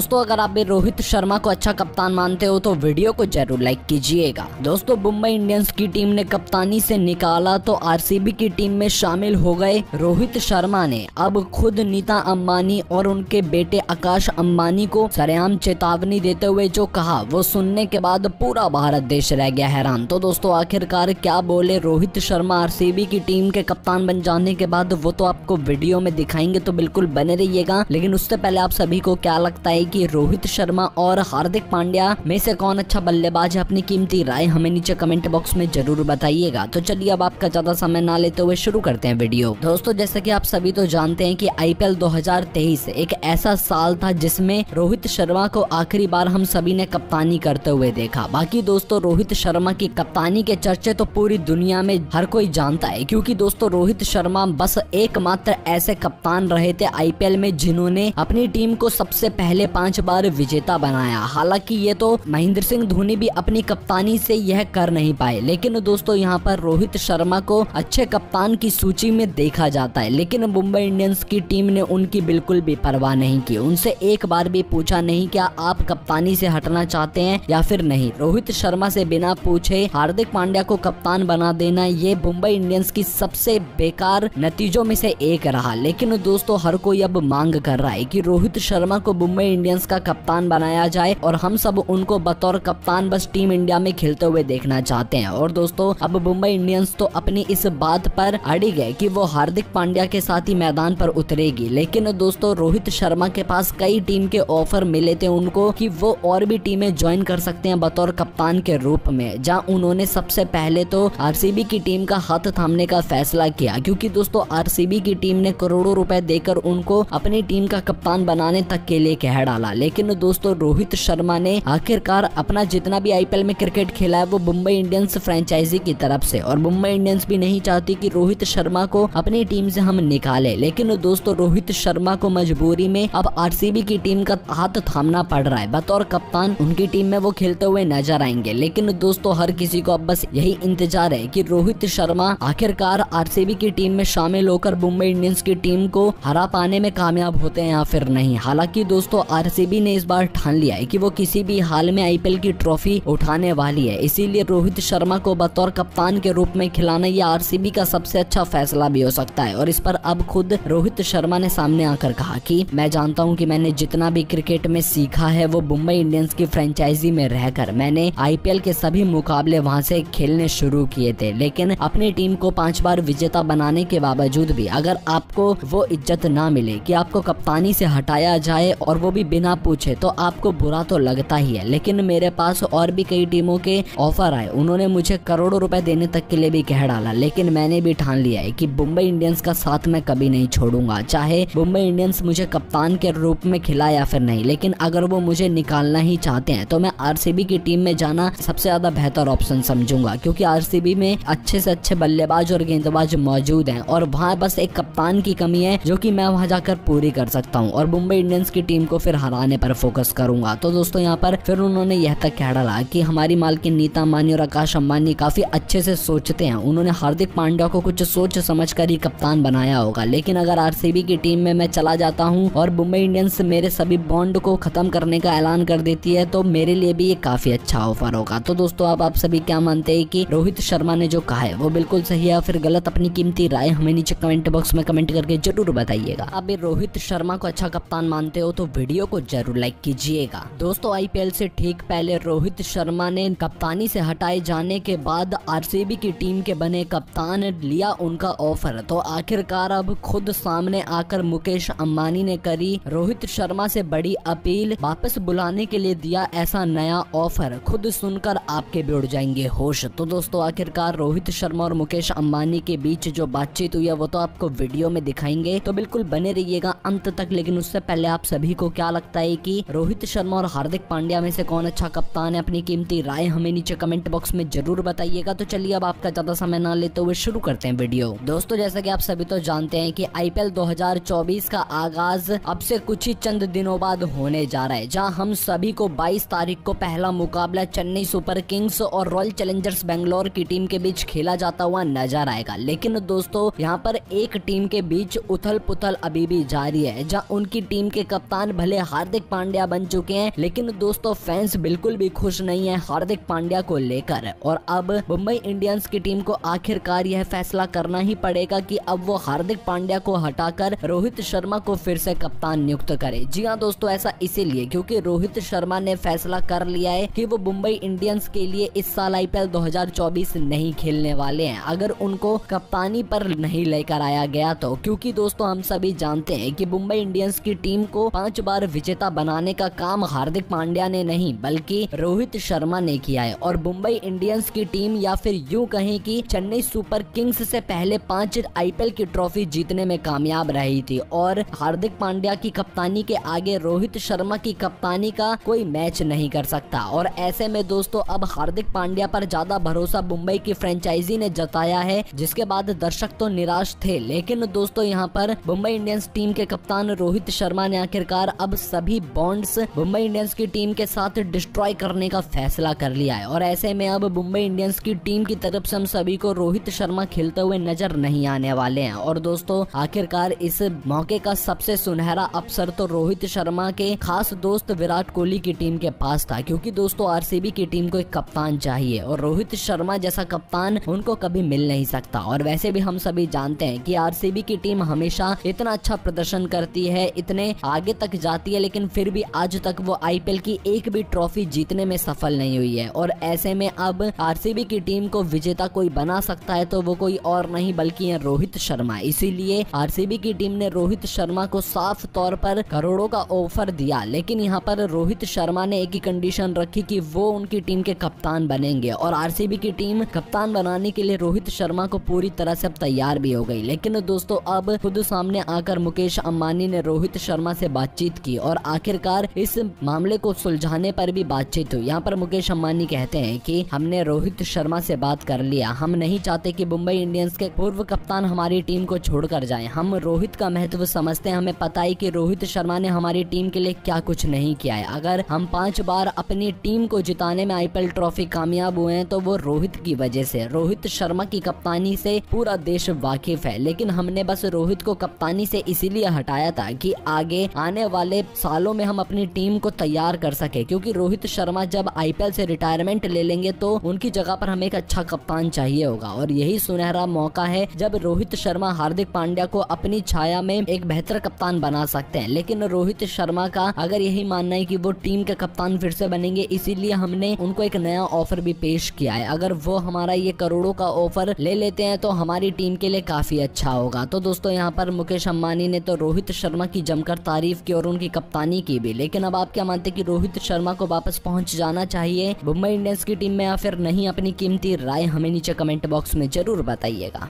दोस्तों, अगर आप भी रोहित शर्मा को अच्छा कप्तान मानते हो तो वीडियो को ज़रूर लाइक कीजिएगा। दोस्तों, मुंबई इंडियंस की टीम ने कप्तानी से निकाला तो आरसीबी की टीम में शामिल हो गए रोहित शर्मा ने। अब खुद नीता अंबानी और उनके बेटे आकाश अंबानी को सरेआम चेतावनी देते हुए जो कहा, वो सुनने के बाद पूरा भारत देश रह गया हैरान। तो दोस्तों, आखिरकार क्या बोले रोहित शर्मा आरसीबी की टीम के कप्तान बन जाने के बाद? वो तो आपको वीडियो में दिखाएँगे तो बिल्कुल बने रहिएगा। लेकिन उससे पहले आप सभी को क्या लगता है कि रोहित शर्मा और हार्दिक पांड्या में से कौन अच्छा बल्लेबाज है अपनी कीमती राय हमें नीचे कमेंट बॉक्स में ज़रूर बताइएगा। तो चलिए अब आपका ज़्यादा समय ना लेते हुए शुरू करते हैं वीडियो। दोस्तों, जैसे कि आप सभी तो जानते हैं कि आईपीएल 2023 एक ऐसा साल था जिसमें रोहित शर्मा को आखिरी बार हम सभी ने कप्तानी करते हुए देखा। बाकी दोस्तों, रोहित शर्मा की कप्तानी के चर्चे तो पूरी दुनिया में हर कोई जानता है, क्योंकि दोस्तों, रोहित शर्मा बस एकमात्र ऐसे कप्तान रहे थे आईपीएल में जिन्होंने अपनी टीम को सबसे पहले पाँच बार विजेता बनाया। हालाँकि ये तो महेंद्र सिंह धोनी भी अपनी कप्तानी से यह कर नहीं पाए। लेकिन दोस्तों, यहाँ पर रोहित शर्मा को अच्छे कप्तान की सूची में देखा जाता है। लेकिन मुंबई इंडियंस की टीम ने उनकी बिल्कुल भी परवाह नहीं की। उनसे एक बार भी पूछा नहीं, क्या आप कप्तानी से हटना चाहते हैं या फिर नहीं? रोहित शर्मा से बिना पूछे हार्दिक पांड्या को कप्तान बना देना ये मुंबई इंडियंस की सबसे बेकार नतीजों में से एक रहा। लेकिन दोस्तों, हर कोई अब मांग कर रहा है कि रोहित शर्मा को मुंबई इंडियंस का कप्तान बनाया जाए और हम सब उनको बतौर कप्तान बस टीम इंडिया में खेलते हुए देखना चाहते हैं। और दोस्तों, अब मुंबई इंडियंस तो अपनी इस बात पर अड़ी गए कि वो हार्दिक पांड्या के साथ ही मैदान पर उतरेगी। लेकिन दोस्तों, रोहित शर्मा के पास कई टीम के ऑफ़र मिले थे उनको कि वो और भी टीमें ज्वाइन कर सकते हैं बतौर कप्तान के रूप में। जहाँ उन्होंने सबसे पहले तो आरसीबी की टीम का हाथ थामने का फैसला किया, क्योंकि दोस्तों आरसीबी की टीम ने करोड़ों रुपए देकर उनको अपनी टीम का कप्तान बनाने तक के लिए कह डाला। लेकिन दोस्तों, रोहित शर्मा ने आखिरकार अपना जितना भी आईपीएल में क्रिकेट खेला है, वो मुंबई इंडियंस फ्रेंचाइजी की तरफ़ से। और मुंबई इंडियंस भी नहीं चाहती कि रोहित शर्मा को अपनी टीम से हम निकाले। लेकिन दोस्तों, रोहित शर्मा को मजबूरी में अब आरसीबी की टीम का हाथ थामना पड़ रहा है। बतौर कप्तान उनकी टीम में वो खेलते हुए नज़र आएँगे। लेकिन दोस्तों, हर किसी को अब बस यही इंतज़ार है कि रोहित शर्मा आखिरकार आरसीबी की टीम में शामिल होकर मुंबई इंडियंस की टीम को हरा पाने में कामयाब होते हैं या फिर नहीं। हालाँकि दोस्तों आरसीबी ने इस बार ठान लिया है कि वो किसी भी हाल में आईपीएल की ट्रॉफी उठाने वाली है। इसीलिए रोहित शर्मा को बतौर कप्तान के रूप में खिलाना ये आरसीबी का सबसे अच्छा फैसला भी हो सकता है। और इस पर अब खुद रोहित शर्मा ने सामने आकर कहा कि मैं जानता हूँ कि मैंने जितना भी क्रिकेट में सीखा है, वो मुंबई इंडियंस की फ्रेंचाइजी में रहकर मैंने आईपीएल के सभी मुकाबले वहाँ से खेलने शुरू किए थे। लेकिन अपनी टीम को पाँच बार विजेता बनाने के बावजूद भी अगर आपको वो इज़्ज़त ना मिले कि आपको कप्तानी से हटाया जाए और वो भी बिना पूछे तो आपको बुरा तो लगता ही है। लेकिन मेरे पास और भी कई टीमों के ऑफ़र आए। उन्होंने मुझे करोड़ों रुपए देने तक के लिए भी कह डाला। लेकिन मैंने भी ठान लिया है कि मुंबई इंडियंस का साथ मैं कभी नहीं छोड़ूँगा। चाहे मुंबई इंडियंस मुझे कप्तान के रूप में खिलाए या फिर नहीं, लेकिन अगर वो मुझे निकालना ही चाहते हैं तो मैं आरसीबी की टीम में जाना सबसे ज़्यादा बेहतर ऑप्शन समझूँगा। क्योंकि आरसीबी में अच्छे से अच्छे बल्लेबाज और गेंदबाज मौजूद हैं, और वहाँ बस एक कप्तान की कमी है, जो कि मैं वहाँ जाकर पूरी कर सकता हूँ। और मुंबई इंडियंस की टीम को फिर हराने पर फोकस करूँगा। तो दोस्तों, यहाँ पर फिर उन्होंने यह तक कह डाला कि हमारी मालकिन नीता अंबानी और आकाश अंबानी काफ़ी अच्छे से सोचते हैं। उन्होंने हार्दिक पांड्या को कुछ सोच समझ कर ही कप्तान बनाया होगा। लेकिन अगर आरसीबी की टीम में मैं चला जाता हूँ और मुंबई इंडियंस मेरे सभी बॉन्ड को खत्म करने का ऐलान कर देती है तो मेरे लिए भी ये काफ़ी अच्छा ऑफ़र होगा। तो दोस्तों, अब आप सभी क्या मानते हैं कि रोहित शर्मा ने जो कहा है, वो बिल्कुल सही है। फिर गलत अपनी कीमती राय हमें नीचे कमेंट बॉक्स में कमेंट करके ज़रूर बताइएगा। आप रोहित शर्मा को अच्छा कप्तान मानते हो तो वीडियो को ज़रूर लाइक कीजिएगा। दोस्तों आईपीएल से ठीक पहले रोहित शर्मा ने कप्तानी से हटाए जाने के बाद आरसीबी की टीम के बने कप्तान लिया उनका ऑफ़र तो आखिरकार अब खुद सामने आकर मुकेश अम्बानी ने करी रोहित शर्मा से बड़ी अपील। वापस बुलाने के लिए दिया ऐसा नया ऑफ़र खुद सुनकर आपके भी उड़ जाएँगे होश। तो दोस्तों, आखिरकार रोहित शर्मा और मुकेश अम्बानी के बीच जो बातचीत हुई है, वो तो आपको वीडियो में दिखाएँगे। तो बिल्कुल बने रहिएगा अंत तक, लेकिन उससे पहले आप सभी को क्या लगता है कि रोहित शर्मा और हार्दिक पांड्या में से कौन अच्छा कप्तान है? अपनी कीमती राय हमें नीचे कमेंट बॉक्स में ज़रूर बताइएगा। तो चलिए अब आपका ज़्यादा समय ना लेते हुए शुरू करते हैं वीडियो। दोस्तों, जैसा कि आप सभी तो जानते हैं कि आईपीएल 2024 का आगाज़ अब से कुछ ही चंद दिनों बाद होने जा रहा है, जहाँ हम सभी को 22 तारीख को पहला मुकाबला चेन्नई सुपर किंग्स और रॉयल चैलेंजर्स बेंगलोर की टीम के बीच खेला जाता हुआ नज़र आएगा। लेकिन दोस्तों, यहाँ पर एक टीम के बीच उथल पुथल अभी भी जारी है, जहाँ उनकी टीम के कप्तान भले हार्दिक पांड्या बन चुके हैं, लेकिन दोस्तों फैंस बिल्कुल भी खुश नहीं है हार्दिक पांड्या को लेकर। और अब मुंबई इंडियंस की टीम को आखिरकार यह फैसला करना ही पड़ेगा कि अब वो हार्दिक पांड्या को हटाकर रोहित शर्मा को फिर से कप्तान नियुक्त करे। जी हाँ दोस्तों, ऐसा इसीलिए क्योंकि रोहित शर्मा ने फैसला कर लिया है कि वो मुंबई इंडियंस के लिए इस साल आईपीएल 2024 नहीं खेलने वाले हैं। अगर उनको कप्तानी पर नहीं लेकर आया गया तो क्योंकि दोस्तों, हम सभी जानते हैं कि मुंबई इंडियंस की टीम को पाँच बार विजेता बनाने का काम हार्दिक पांड्या ने नहीं, बल्कि रोहित शर्मा ने किया है। और मुंबई इंडियंस की टीम या फिर यूँ कहें कि चेन्नई सुपर किंग्स से पहले पाँच आईपीएल की ट्रॉफी जीतने में कामयाब रही थी। और हार्दिक पांड्या की कप्तानी के आगे रोहित शर्मा की कप्तानी का कोई मैच नहीं कर सकता। और ऐसे में दोस्तों, अब हार्दिक पांड्या पर ज़्यादा भरोसा मुंबई की फ्रेंचाइजी ने जताया है, जिसके बाद दर्शक तो निराश थे। लेकिन दोस्तों, यहाँ पर मुंबई इंडियंस टीम के कप्तान रोहित शर्मा ने आखिरकार अब सभी बॉन्ड्स मुंबई इंडियंस की टीम के साथ डिस्ट्रॉय करने का फैसला कर लिया है। और ऐसे में अब मुंबई इंडियंस की टीम की तरफ़ से हम सभी को रोहित शर्मा खेलते हुए नज़र नहीं आने वाले हैं। और दोस्तों, आखिरकार इस मौके का सबसे सुनहरा अवसर तो रोहित शर्मा के खास दोस्त विराट कोहली की टीम के पास था, क्योंकि दोस्तों, आरसीबी की टीम को एक कप्तान चाहिए। और रोहित शर्मा जैसा कप्तान उनको कभी मिल नहीं सकता। और वैसे भी हम सभी जानते हैं कि आरसीबी की टीम हमेशा इतना अच्छा प्रदर्शन करती है, इतने आगे तक जाती है, लेकिन फिर भी आज तक वो आईपीएल की एक भी ट्रॉफी जीतने में सफल नहीं हुई है। और ऐसे में अब आरसीबी की टीम को विजेता कोई बना सकता है तो वो कोई और नहीं, बल्कि है रोहित शर्मा। इसीलिए आरसीबी की टीम ने रोहित शर्मा को साफ़ तौर पर करोड़ों का ऑफ़र दिया। लेकिन यहाँ पर रोहित शर्मा ने एक ही कंडीशन रखी कि वो उनकी टीम के कप्तान बनेंगे। और आरसीबी की टीम कप्तान बनाने के लिए रोहित शर्मा को पूरी तरह से अब तैयार भी हो गई। लेकिन दोस्तों, अब खुद सामने आकर मुकेश अंबानी ने रोहित शर्मा से बातचीत की और आखिरकार इस मामले को सुलझाने पर भी बातचीत हुई। यहाँ पर मुकेश अम्बानी कहते हैं कि हमने रोहित शर्मा से बात कर लिया। हम नहीं चाहते कि मुंबई इंडियंस के पूर्व कप्तान हमारी टीम को छोड़कर जाए। हम रोहित का महत्व समझते हैं। हमें पता है कि रोहित शर्मा ने हमारी टीम के लिए क्या कुछ नहीं किया है। अगर हम पाँच बार अपनी टीम को जिताने में आईपीएल ट्रॉफी कामयाब हुए हैं तो वो रोहित की वजह से, रोहित शर्मा की कप्तानी से पूरा देश वाकिफ है। लेकिन हमने बस रोहित को कप्तानी से इसीलिए हटाया था कि आगे आने वाले सालों में हम अपनी टीम को तैयार कर सके, क्योंकि रोहित शर्मा जब आईपीएल से रिटायरमेंट ले लेंगे तो उनकी जगह पर हमें एक अच्छा कप्तान चाहिए होगा। और यही सुनहरा मौका है जब रोहित शर्मा हार्दिक पांड्या को अपनी छाया में एक बेहतर कप्तान बना सकते हैं। लेकिन रोहित शर्मा का अगर यही मानना है कि वो टीम के कप्तान फिर से बनेंगे, इसीलिए हमने उनको एक नया ऑफ़र भी पेश किया है। अगर वो हमारा ये करोड़ों का ऑफ़र ले लेते हैं तो हमारी टीम के लिए काफ़ी अच्छा होगा। तो दोस्तों, यहाँ पर मुकेश अम्बानी ने तो रोहित शर्मा की जमकर तारीफ़ की और उनकी कप्तानी की भी। लेकिन अब आप क्या मानते कि रोहित शर्मा को वापस पहुँच जाना चाहिए? मुंबई इंडियंस की टीम में या फिर नहीं, अपनी कीमती राय हमें नीचे कमेंट बॉक्स में ज़रूर बताइएगा।